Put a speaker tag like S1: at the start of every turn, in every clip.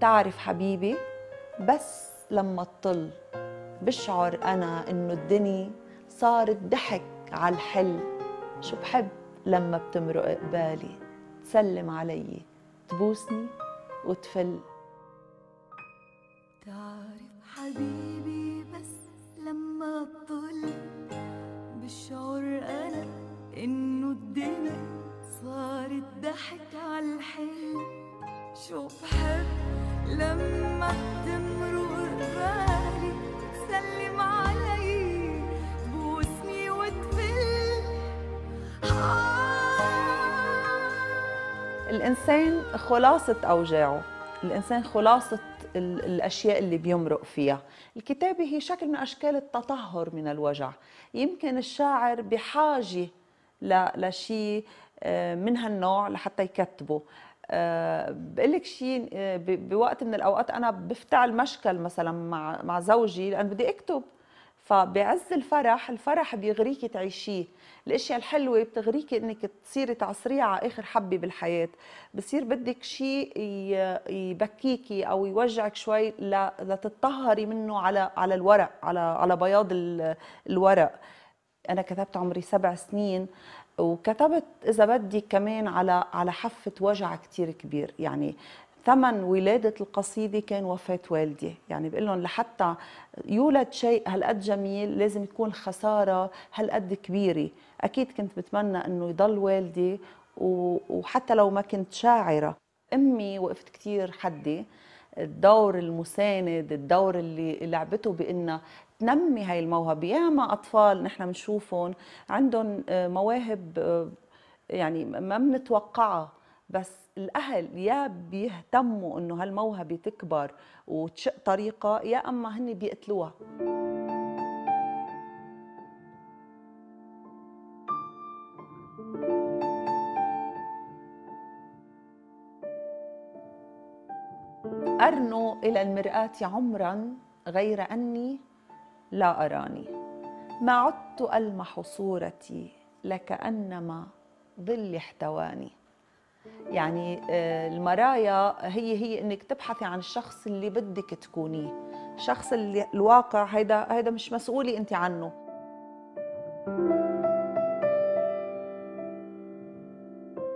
S1: تعرف حبيبي بس لما تطل بشعر أنا إنه الدنيا صارت ضحك على الحل شو بحب لما بتمرق قبالي تسلم علي تبوسني وتفل.
S2: تعرف حبيبي بس لما تطل بشعر أنا إنه الدنيا صارت ضحك على الحلم شو بحب لما بالي وتفل.
S1: الإنسان خلاصة أوجاعه الإنسان خلاصة ال- الأشياء اللي بيمرق فيها. الكتابة هي شكل من أشكال التطهر من الوجع. يمكن الشاعر بحاجة لشيء آه، من هالنوع لحتى يكتبه. بقول لك شيء آه، بوقت من الأوقات أنا بفتعل مشكل مثلا مع مع زوجي لأن بدي أكتب. فبعز الفرح الفرح بيغريكي تعيشيه. الإشياء الحلوة بتغريكي إنك تصيري تعصريها على آخر حبة بالحياة. بصير بدك شيء يبكيكي أو يوجعك شوي ل- لتطهري منه على على الورق على على بياض ال- الورق. أنا كتبت عمري سبع سنين وكتبت إذا بدي كمان على على حافه وجع كتير كبير. يعني ثمن ولادة القصيدة كان وفاة والدي. يعني بقول لهم لحتى يولد شيء هالقد جميل لازم يكون الخسارة هالقد كبيرة. أكيد كنت بتمنى أنه يضل والدي وحتى لو ما كنت شاعرة. أمي وقفت كتير حدي. الدور المساند الدور اللي لعبته بأنها تنمي هاي الموهبة. ياما أطفال نحن بنشوفهم عندهم آه، مواهب آه، يعني ما بنتوقعها بس الأهل يا بيهتموا إنه هالموهبة تكبر وتشق طريقها يا أما هن بيقتلوها. أرنو إلى المرآة عمرا غير أني لا أراني. ما عدت ألمح صورتي لكأنما ظل احتواني يعني آه، المرايا هي هي إنك تبحثي عن الشخص اللي بدك تكونيه. الشخص اللي الواقع هيدا هيدا مش مسؤولة أنت عنه.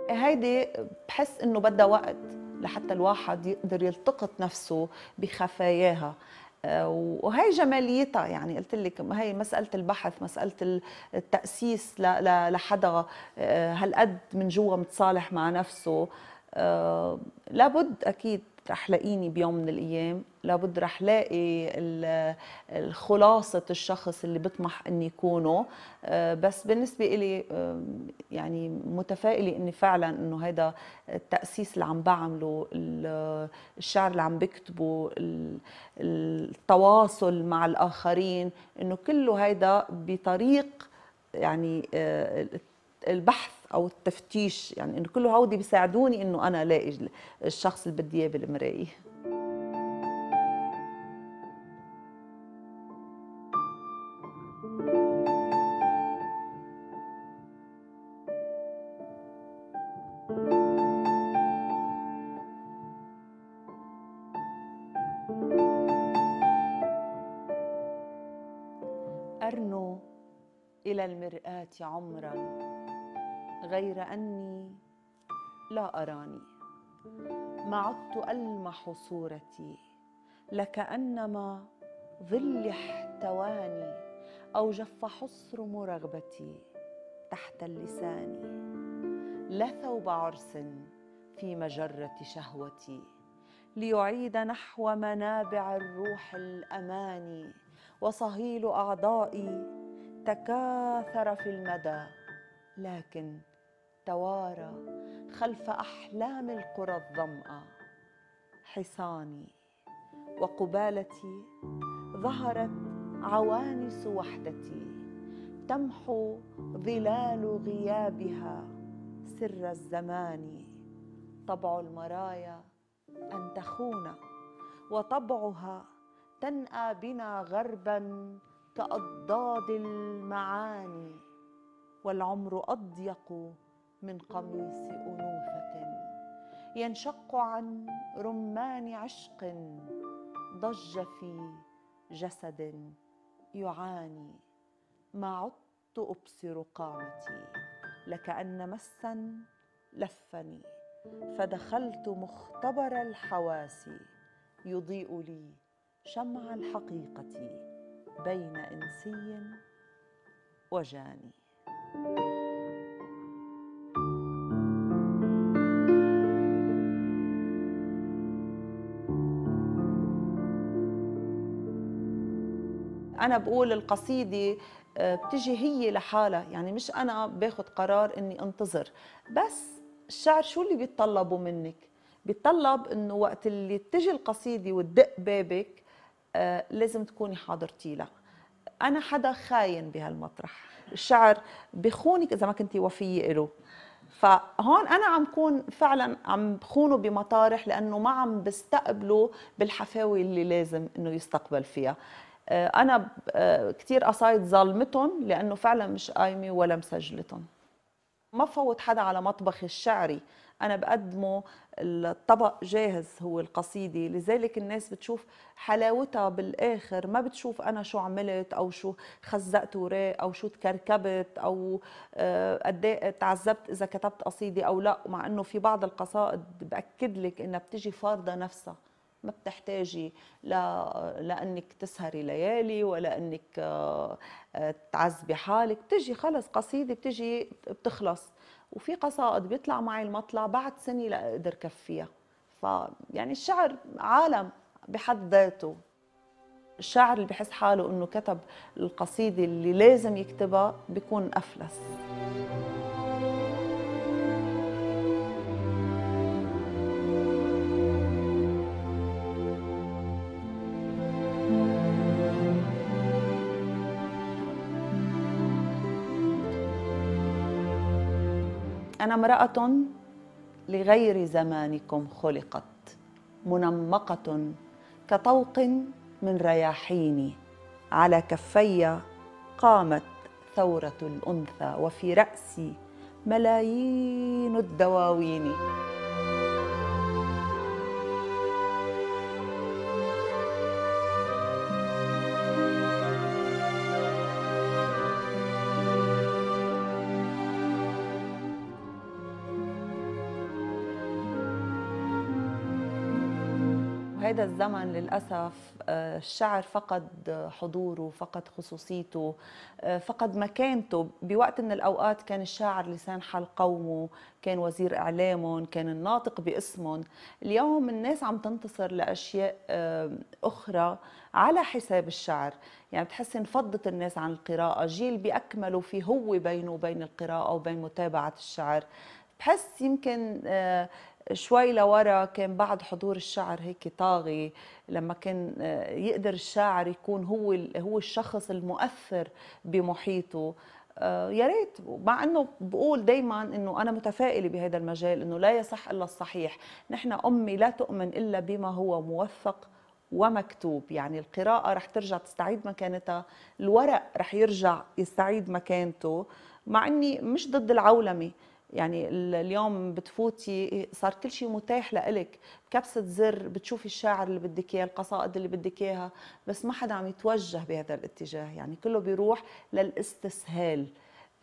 S1: هيدي بحس إنه بدها وقت لحتى الواحد يقدر يلتقط نفسه بخفاياها. وهي جماليتها يعني قلت لك هي مسألة البحث مسألة ال- التأسيس ل- ل- لحدا آه، هالقد من جوا متصالح مع نفسه. آه، لابد أكيد رح لاقيني بيوم من الأيام. لابد رح لاقي الخلاصة الشخص اللي بطمح أني يكونه. آه، بس بالنسبة إلي آه، يعني متفائلة أني فعلا أنه هذا التأسيس اللي عم بعمله ال- الشعر اللي عم بكتبه ال- التواصل مع الآخرين أنه كله هيدا بطريق يعني آه، البحث أو التفتيش يعني إنه كله هودي بيساعدوني إنه أنا ألاقي الشخص اللي بدي إياه بالمراية. أرنو إلى المرآة عمرا. غير أني لا أراني. ما عدت ألمح صورتي لكأنما ظل احتواني أو جف حصر مرغبتي تحت اللسان. لا ثوب عرس في مجرة شهوتي ليعيد نحو منابع الروح الأماني وصهيل أعضائي تكاثر في المدى لكن توارى خلف أحلام القرى الظمأ. حصاني وقبالتي ظهرت عوانس وحدتي. تمحو ظلال غيابها سر الزمان. طبع المرايا أن تخون وطبعها تنأى بنا غربا كأضداد المعاني. والعمر أضيق من قميص أنوثة ينشق عن رمان عشق ضج في جسد يعاني. ما عدت أبصر قامتي لكأن مسا لفني. فدخلت مختبر الحواس يضيء لي شمع الحقيقة بين إنسي وجاني. أنا بقول القصيدة آه، بتجي هي لحالها. يعني مش أنا باخذ قرار إني انتظر. بس الشعر شو اللي بيتطلبوا منك؟ بيتطلب إنه وقت اللي تجي القصيدة وتدق بابك آه لازم تكوني حاضرتي لها. أنا حدا خاين بهالمطرح. الشعر بخونك إذا ما كنتي وفية له فهون أنا عم كون فعلا عم بخونه بمطارح لأنه ما عم بستقبله بالحفاوة اللي لازم إنه يستقبل فيها. أنا آه، كثير قصايد ظلمتهم لأنه فعلا مش قايمة ولا مسجلتهم. ما فوت حدا على مطبخ الشعري. أنا بقدمه الطبق جاهز هو القصيدة. لذلك الناس بتشوف حلاوتها بالآخر. ما بتشوف أنا شو عملت أو شو خزقت وراق أو شو تكركبت أو آه، قد إيه تعذبت إذا كتبت قصيدة أو لا. مع إنه في بعض القصائد بأكد لك إنها بتجي فارضة نفسها. ما بتحتاجي لا لأنك تسهري ليالي ولا أنك آه، تعذبي حالك. بتجي خلص قصيدة بتجي بتخلص. وفي قصائد بيطلع معي المطلع بعد سنة لاقدر كفيها. فيعني الشعر عالم بحد ذاته. الشاعر اللي بحس حاله إنه كتب القصيدة اللي لازم يكتبها بيكون أفلس. أنا امرأة لغير زمانكم خلقت منمقة كطوق من رياحين على كفي قامت ثورة الأنثى وفي رأسي ملايين الدواوين. هذا الزمن للأسف آه، الشعر فقد حضوره فقد خصوصيته آه، فقد مكانته. بوقت من الأوقات كان الشاعر لسان حال قومه كان وزير إعلامهم كان الناطق باسمهم. اليوم الناس عم تنتصر لأشياء آه، أخرى على حساب الشعر. يعني بتحسي انفضت الناس عن القراءة. جيل بأكمله في هو بينه وبين القراءة وبين متابعة الشعر. بحس يمكن شوي لورا كان بعد حضور الشعر هيك طاغي لما كان آه، يقدر الشاعر يكون هو هو الشخص المؤثر بمحيطه. آه، يا ريت مع إنه بقول دائما إنه أنا متفائلة بهذا المجال إنه لا يصح إلا الصحيح. نحن أمي لا تؤمن إلا بما هو موثق ومكتوب. يعني القراءة رح ترجع تستعيد مكانتها الورق رح يرجع يستعيد مكانته. مع أني مش ضد العولمة يعني اليوم بتفوتي صار كل شيء متاح لإلك. بكبسة زر بتشوفي الشاعر اللي بدك إياه القصائد اللي بدك إياها بس ما حدا عم يتوجه بهذا الاتجاه. يعني كله بيروح للاستسهال.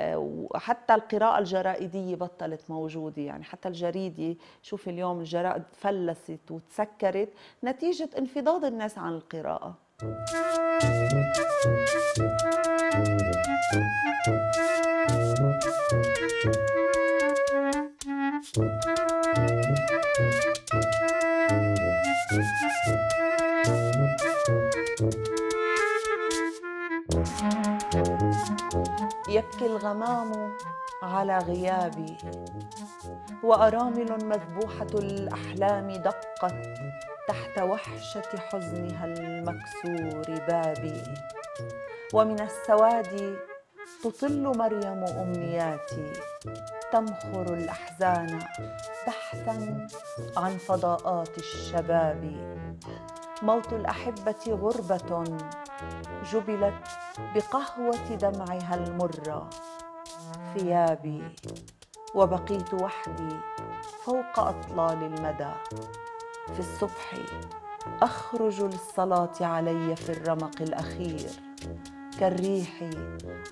S1: آه، وحتى القراءة الجرائدية بطلت موجودة. يعني حتى الجريدة شوفي اليوم الجرائد فلست وتسكرت. نتيجة انفضاض الناس عن القراءة. يبكي الغمام على غيابي وأرامل مذبوحة الأحلام دقت تحت وحشة حزنها المكسور بابي. ومن السواد تطل مريم أمنياتي تمخر الأحزان بحثا عن فضاءات الشباب. موت الأحبة غربة جبلت بقهوة دمعها المره ثيابي وبقيت وحدي فوق أطلال المدى. في الصبح أخرج للصلاة علي في الرمق الأخير. كالريح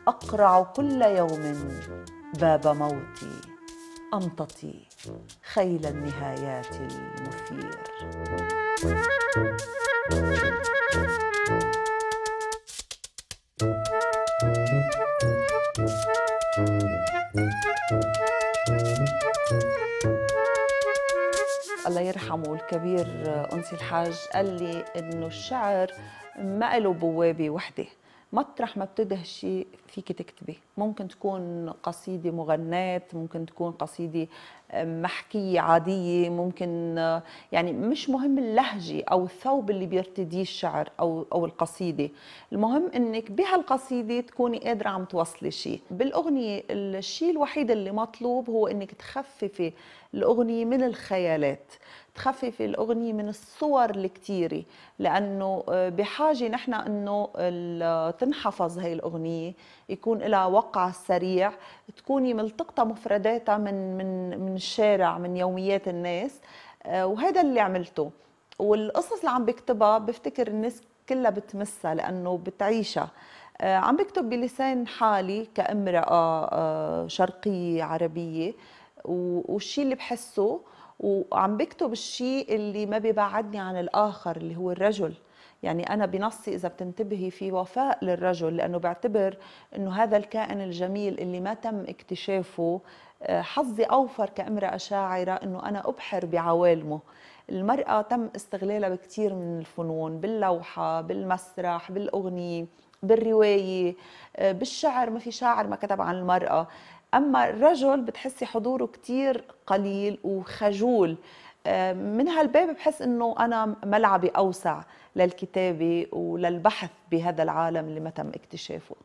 S1: أقرع كل يوم باب موتي أمتطي خيل النهايات المثير الله يرحمه الكبير أنسي الحاج قال لي إنه الشعر ما له بوابة وحدة. مطرح ما بتدهشي فيك تكتبي. ممكن تكون قصيدة مغناة ممكن تكون قصيدة محكية عادية ممكن يعني مش مهم اللهجة أو الثوب اللي بيرتديه الشعر أو أو القصيدة. المهم إنك بهالقصيدة تكوني قادرة عم توصلي شيء بالأغنية الشيء الوحيد اللي مطلوب هو إنك تخففي الأغنية من الخيالات. تخففي الأغنية من الصور الكتيرة لأنه بحاجة نحن أنه تنحفظ هاي الأغنية يكون لها وقع سريع تكوني ملتقطة مفرداتها من, من, من الشارع من يوميات الناس وهذا اللي عملته. والقصص اللي عم بكتبها بفتكر الناس كلها بتمسها لأنه بتعيشها. عم بكتب بلسان حالي كامرأة شرقية عربية والشيء اللي بحسه وعم بكتب الشيء اللي ما بيبعدني عن الآخر اللي هو الرجل. يعني أنا بنصي إذا بتنتبهي في وفاء للرجل لأنه بعتبر أنه هذا الكائن الجميل اللي ما تم اكتشافه حظي أوفر كامرأة شاعرة أنه أنا أبحر بعوالمه. المرأة تم استغلالها بكثير من الفنون باللوحة بالمسرح بالأغنية بالرواية بالشعر. ما في شاعر ما كتب عن المرأة. أما الرجل بتحسي حضوره كتير قليل وخجول. من هالباب بحس إنه أنا ملعبي أوسع للكتابة وللبحث بهذا العالم اللي ما تم اكتشافه.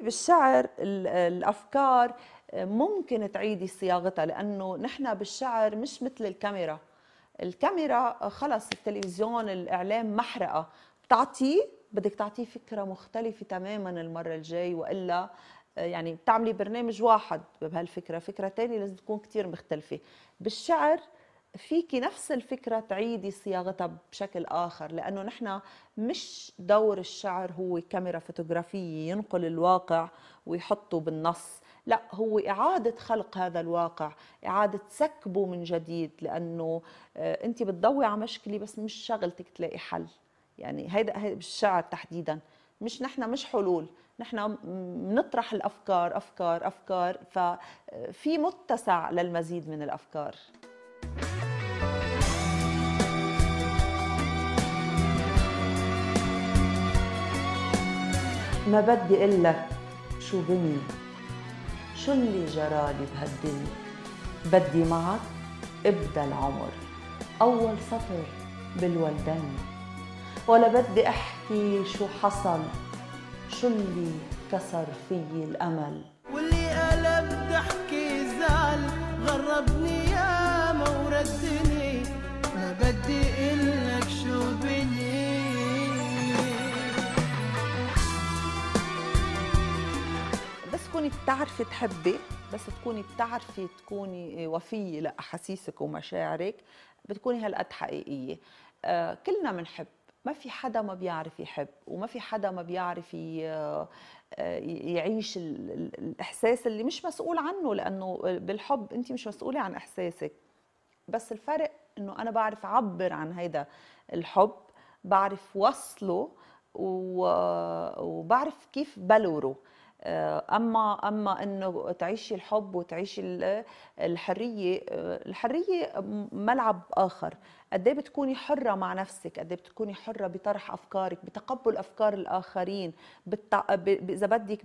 S1: بالشعر الأفكار ممكن تعيدي صياغتها لأنه نحن بالشعر مش مثل الكاميرا. الكاميرا خلص التلفزيون الإعلام محرقة. بتعطيه بدك تعطيه فكرة مختلفة تماما المرة الجاي وإلا يعني بتعملي برنامج واحد بهالفكرة فكرة تانية لازم تكون كتير مختلفة. بالشعر فيكي نفس الفكرة تعيدي صياغتها بشكل آخر لأنه نحن مش دور الشعر هو كاميرا فوتوغرافية ينقل الواقع ويحطه بالنص لا هو إعادة خلق هذا الواقع إعادة سكبه من جديد لأنه انت بتضوي على مشكلة بس مش شغلتك تلاقي حل. يعني هيدا بالشعر تحديدا. مش نحن مش حلول. نحن بنطرح الأفكار أفكار أفكار ففي متسع للمزيد من الأفكار. ما بدي أقول لك شو بني شو اللي جرالي بهالدنيا؟ بدي معك ابدا العمر أول سطر بالولدان ولا بدي أحكي شو حصل شو اللي كسر في الأمل؟
S3: واللي قلب ضحكي زعل غربني يا موردني ما بدي اقلك شو بني.
S1: بس تكوني بتعرفي تحبي بس تكوني بتعرفي تكوني وفية لأحاسيسك ومشاعرك بتكوني هالقد حقيقية. آه كلنا بنحب ما في حدا ما بيعرف يحب وما في حدا ما بيعرف يعيش الإحساس اللي مش مسؤول عنه لأنه بالحب أنت مش مسؤولة عن إحساسك. بس الفرق إنه أنا بعرف أعبر عن هيدا الحب بعرف وصله وبعرف كيف بلوره. أما أما إنه تعيشي الحب وتعيشي الحرية الحرية ملعب آخر قد إيه بتكوني حرة مع نفسك قد إيه بتكوني حرة بطرح أفكارك بتقبل أفكار الآخرين. إذا بدك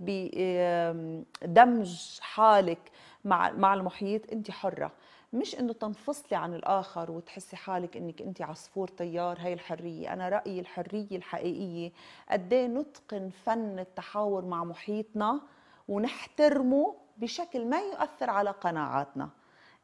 S1: بدمج حالك مع مع المحيط انت حرة مش إنه تنفصلي عن الآخر وتحسي حالك إنك انت عصفور طيار هي الحرية. أنا رأيي الحرية الحقيقية قد إيه نتقن فن التحاور مع محيطنا ونحترمه بشكل ما يؤثر على قناعاتنا.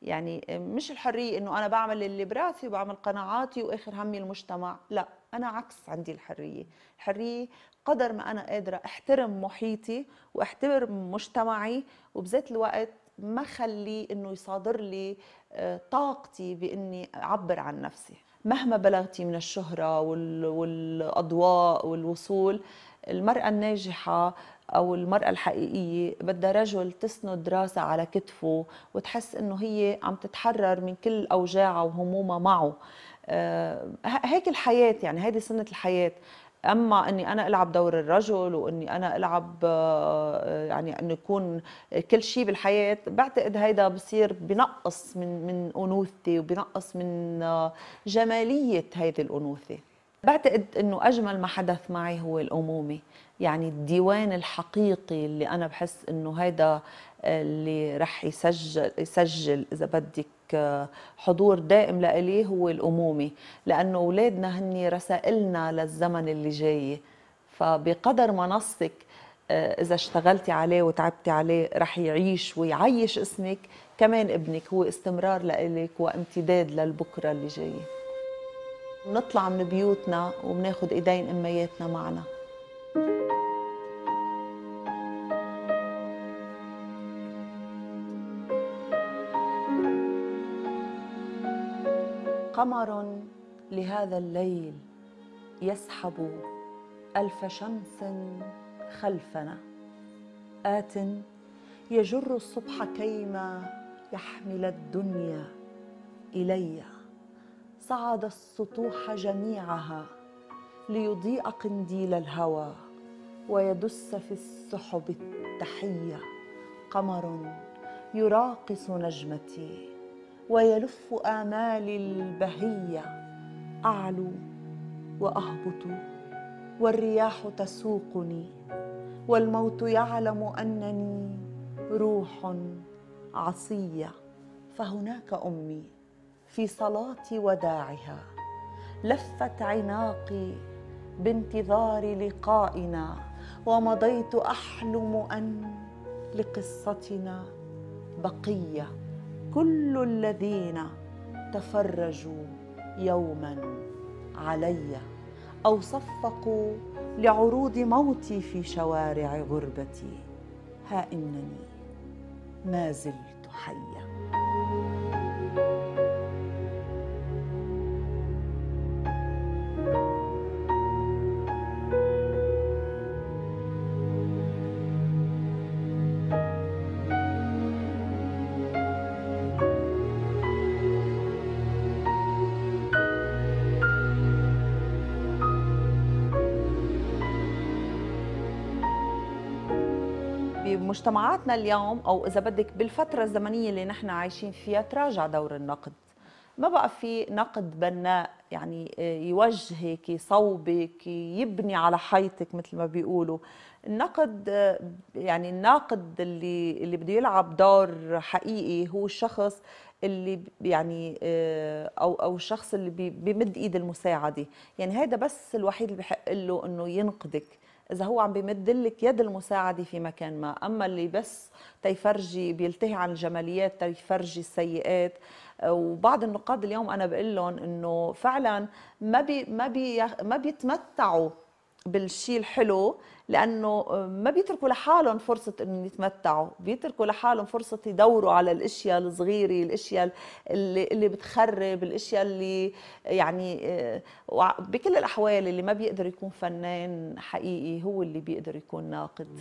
S1: يعني مش الحرية إنه أنا بعمل اللي براسي وبعمل قناعاتي وآخر همي المجتمع. لا أنا عكس عندي الحرية. الحرية قدر ما أنا قادرة أحترم محيطي وأحترم مجتمعي وبذات الوقت ما خليه إنه يصادر لي آه، طاقتي بإني أعبر عن نفسي. مهما بلغتي من الشهرة والأضواء والوصول المرأة الناجحة أو المرأة الحقيقية بدها رجل تسند راسها على كتفه وتحس إنه هي عم تتحرر من كل أوجاعها وهمومها معه. آه، هيك الحياة يعني هيدي سنة الحياة. أما إني أنا ألعب دور الرجل وإني أنا ألعب آه، يعني إنه يكون كل شيء بالحياة بعتقد هيدا بصير بنقص من من أنوثتي وبنقص من آه، جمالية هيدي الأنوثة. بعتقد إنه أجمل ما حدث معي هو الأمومة يعني الديوان الحقيقي اللي أنا بحس إنه هيدا اللي رح يسجل يسجل إذا بدك حضور دائم لإلي هو الأمومة لأنه أولادنا هن رسائلنا للزمن اللي جاي. فبقدر ما نصك آه، إذا اشتغلتي عليه وتعبتي عليه رح يعيش ويعيش اسمك كمان ابنك هو استمرار لإلك وامتداد للبكرة اللي جاية. نطلع من بيوتنا وبناخد إيدين أمياتنا معنا. قمر لهذا الليل يسحب ألف شمس خلفنا. آت يجر الصبح كيما يحمل الدنيا إلي. صعد السطوح جميعها ليضيء قنديل الهوى ويدس في السحب التحية. قمر يراقص نجمتي. ويلف آمالي البهية. أعلو وأهبط والرياح تسوقني والموت يعلم أنني روح عصية. فهناك أمي في صلاة وداعها. لفت عناقي بانتظار لقائنا ومضيت أحلم أن لقصتنا بقية. كل الذين تفرجوا يوما علي أو صفقوا لعروض موتي في شوارع غربتي ها إنني ما زلت حيه بمجتمعاتنا اليوم أو إذا بدك بالفترة الزمنية اللي نحن عايشين فيها تراجع دور النقد. ما بقى في نقد بناء يعني آه، يوجهك يصوبك يبني على حيطك مثل ما بيقولوا. النقد آه، يعني الناقد اللي اللي بده يلعب دور حقيقي هو الشخص اللي يعني آه، أو أو الشخص اللي بيمد إيد المساعدة. يعني هذا بس الوحيد اللي بحق له إنه ينقدك. إذا هو عم بيمد لك يد المساعدة في مكان ما. أما اللي بس تيفرجي بيلتهي عن الجماليات تيفرجي السيئات وبعض النقاد اليوم أنا بقول لهم إنه فعلا ما بي ما بي ما بيتمتعوا بالشيء الحلو لأنه ما بيتركوا لحالهم فرصة إنهم يتمتعوا بيتركوا لحالهم فرصة يدوروا على الأشياء الصغيرة الأشياء اللي اللي بتخرب الأشياء اللي يعني آه، بكل الأحوال اللي ما بيقدر يكون فنان حقيقي هو اللي بيقدر يكون ناقد.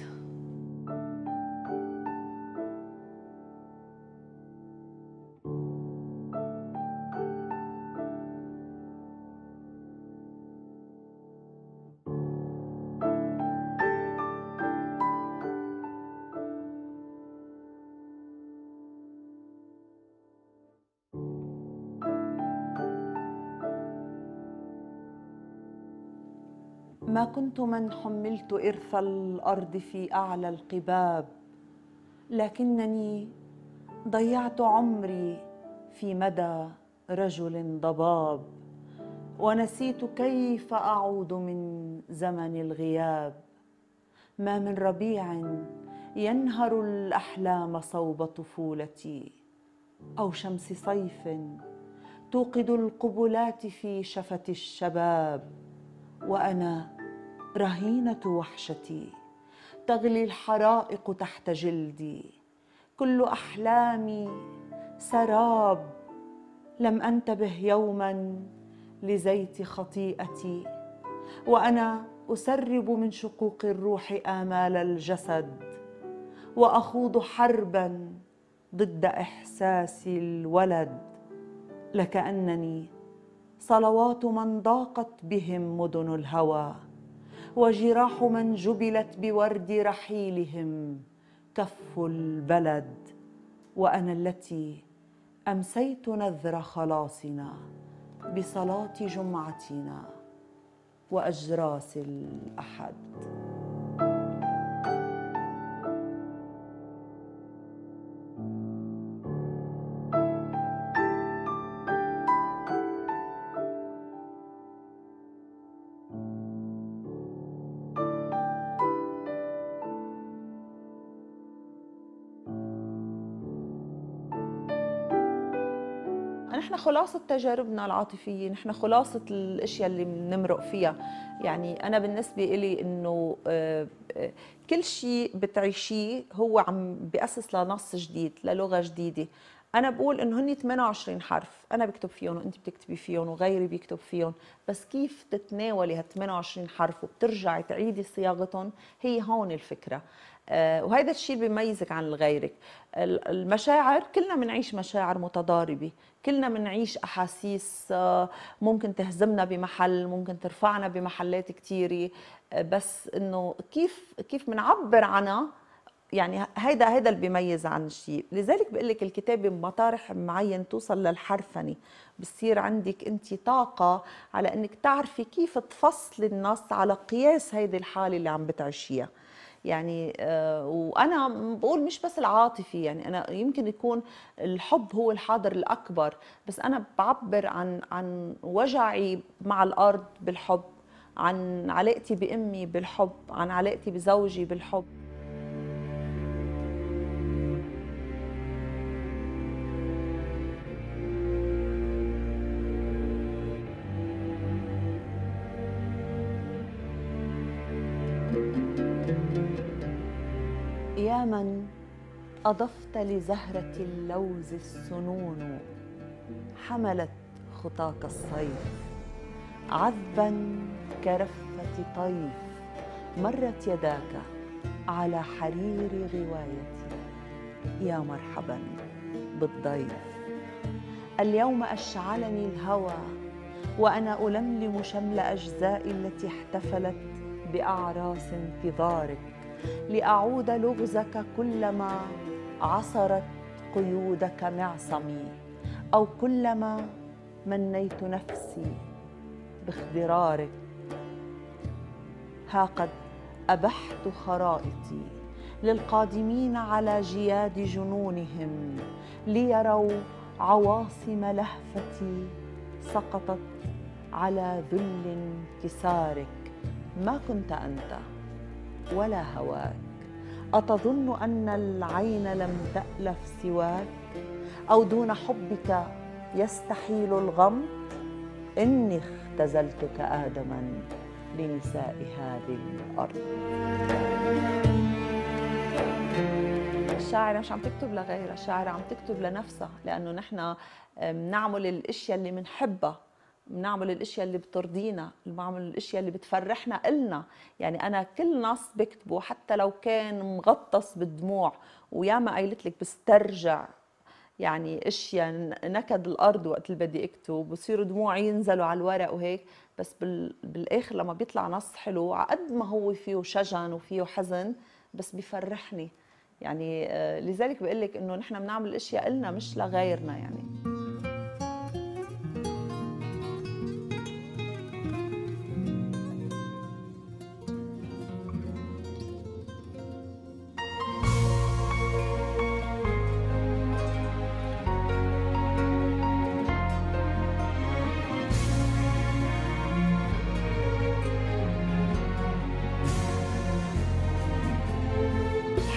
S1: ما كنت من حملت إرث الأرض في أعلى القباب لكنني ضيعت عمري في مدى رجل ضباب ونسيت كيف أعود من زمن الغياب. ما من ربيع ينهر الأحلام صوب طفولتي أو شمس صيف توقد القبلات في شفة الشباب وأنا رهينة وحشتي. تغلي الحرائق تحت جلدي. كل أحلامي سراب. لم أنتبه يوما لزيت خطيئتي. وأنا أسرب من شقوق الروح آمال الجسد. وأخوض حربا ضد إحساس الولد. لكأنني صلوات من ضاقت بهم مدن الهوى. وجراح من جبلت بورد رحيلهم كف البلد وأنا التي أمسيت نذر خلاصنا بصلاة جمعتنا وأجراس الأحد. نحن خلاصة تجاربنا العاطفية نحن خلاصة الأشياء اللي بنمرق فيها. يعني أنا بالنسبة إلي إنه آه، آه، كل شيء بتعيشيه هو عم بيأسس لنص جديد للغة جديدة. أنا بقول إنه هن 28 حرف أنا بكتب فيهم وأنت بتكتبي فيهم وغيري بيكتب فيهم. بس كيف تتناولي هال 28 حرف وبترجعي تعيدي صياغتهم؟ هي هون الفكرة. وهذا الشيء بيميزك عن غيرك. المشاعر كلنا بنعيش مشاعر متضاربة. كلنا بنعيش أحاسيس آه، ممكن تهزمنا بمحل ممكن ترفعنا بمحلات كثيرة آه، بس إنه كيف كيف بنعبر عنها؟ يعني هيدا هيدا اللي بيميز عن الشيء. لذلك بقول لك الكتابة بمطارح معين توصل للحرفنة. بصير عندك أنت طاقة على إنك تعرفي كيف تفصلي النص على قياس هيدي الحالة اللي عم بتعيشيها. يعني آه، وأنا بقول مش بس العاطفي يعني أنا يمكن يكون الحب هو الحاضر الأكبر بس أنا بعبر عن عن وجعي مع الأرض بالحب عن علاقتي بأمي بالحب عن علاقتي بزوجي بالحب. أضفت لزهرة اللوز السنون حملت خطاك الصيف. عذبا كرفة طيف مرت يداك على حرير غوايتي. يا مرحبا بالضيف. اليوم أشعلني الهوى وأنا ألملم شمل أجزائي التي احتفلت بأعراس انتظارك. لأعود لغزك كلما عصرت قيودك معصمي أو كلما منيت نفسي باخضرارك ها قد أبحت خرائطي للقادمين على جياد جنونهم ليروا عواصم لهفتي سقطت على ذل انكسارك. ما كنت أنت ولا هواك. أتظن أن العين لم تألف سواك؟ أو دون حبك يستحيل الغمط إني اختزلتك آدما لنساء هذه الأرض. الشاعرة مش عم تكتب لغيرها الشاعرة عم تكتب لنفسها لأنه نحن بنعمل الأشياء اللي بنحبها بنعمل الأشياء اللي بترضينا بنعمل الأشياء اللي بتفرحنا إلنا. يعني أنا كل نص بكتبه حتى لو كان مغطس بالدموع وياما قايلت لك بسترجع يعني أشياء نكد الأرض وقت اللي بدي أكتب بصيروا دموعي ينزلوا على الورق وهيك. بس بالآخر لما بيطلع نص حلو على قد ما هو فيه شجن وفيه حزن بس بيفرحني. يعني آه، لذلك بقول لك إنه نحن بنعمل الاشياء لنا مش لغيرنا يعني.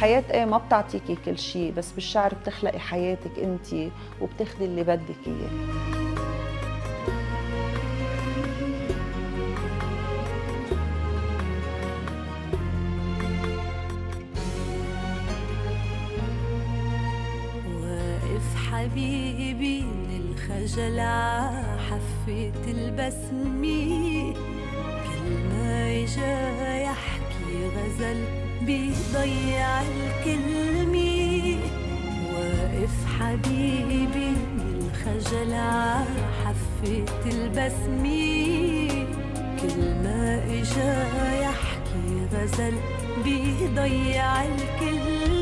S1: الحياة إيه ما بتعطيكي كل شيء بس بالشعر بتخلقي حياتك أنت وبتاخدي اللي بدك إياه.
S2: واقف حبيبي من الخجل عحفة البسمة. كل ما إجا يحكي غزل بيضيع الكلمة واقف حبيبي الخجل عحفة البسمة كل ما إجا يحكي غزل بيضيع الكلمة